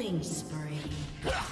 Killing spree.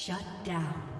Shut down.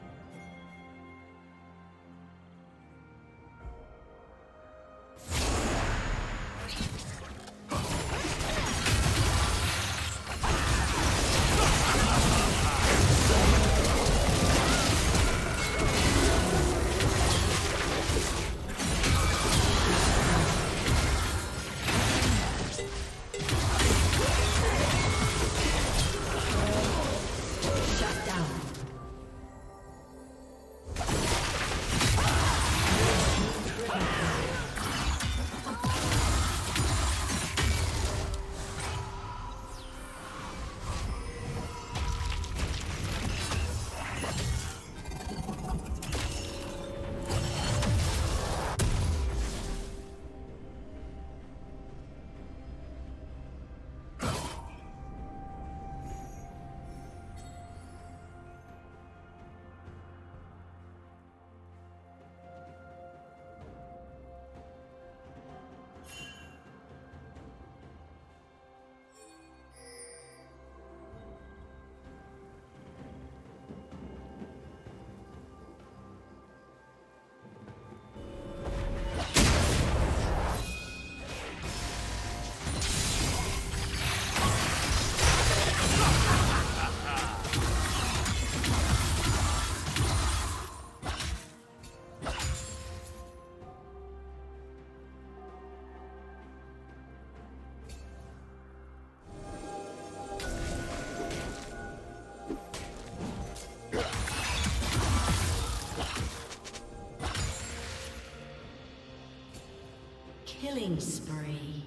Killing spree.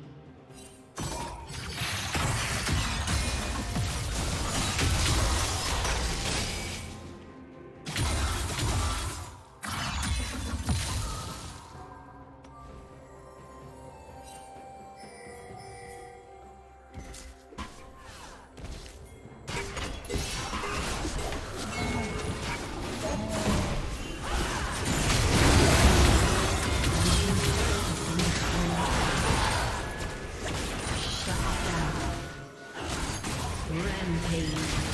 Has